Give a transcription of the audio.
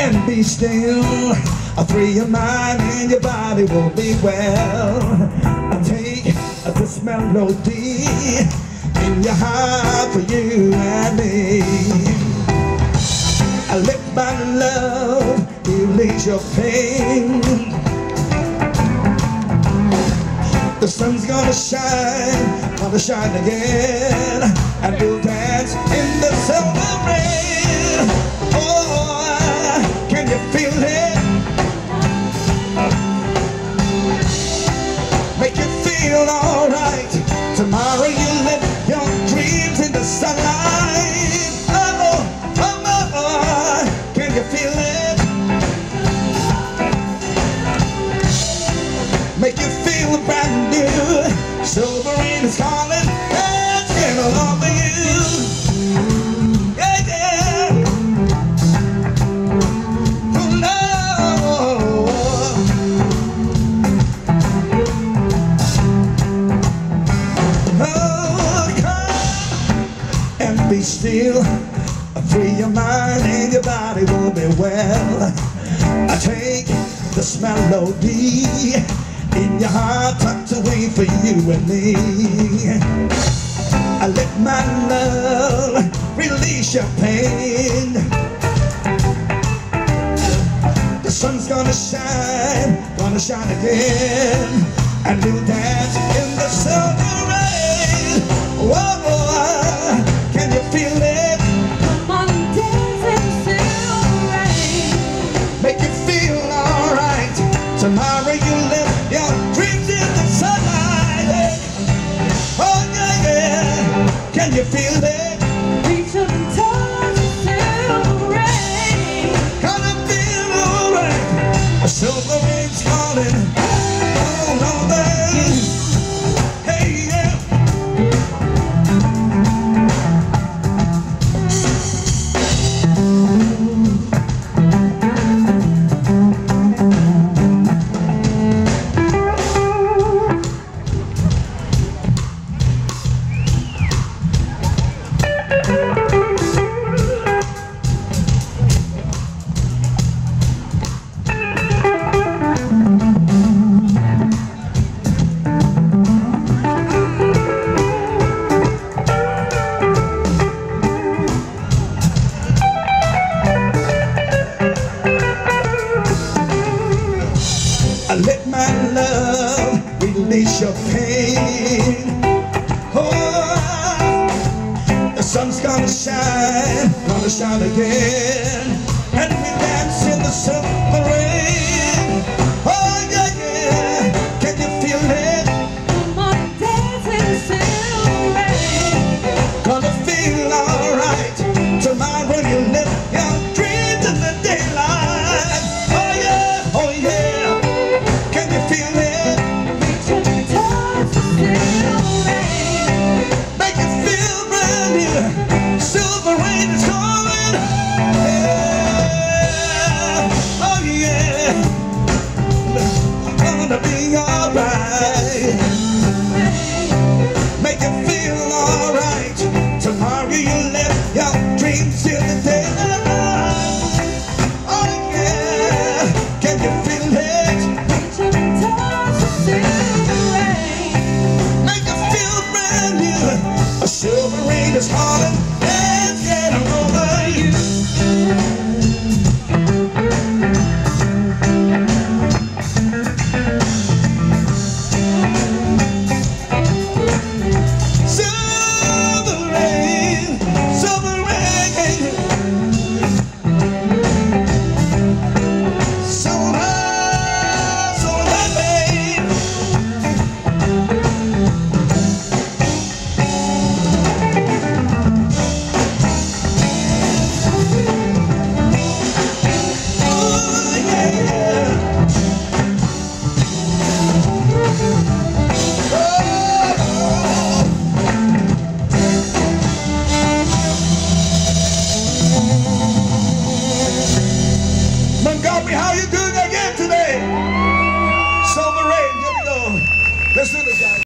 and be still. Free your mind and your body will be well. I take this melody in your heart for you and me. I let my love release your pain. The sun's gonna shine, gonna shine again, and we'll dance in the feel alright. Tomorrow you live still. Free your mind and your body will be well. I take this melody in your heart tucked away for you and me. I let my love release your pain. The sun's gonna shine, gonna shine again, and we'll dance in the silver rain. Whoa, Oh, you feel it? shine, again,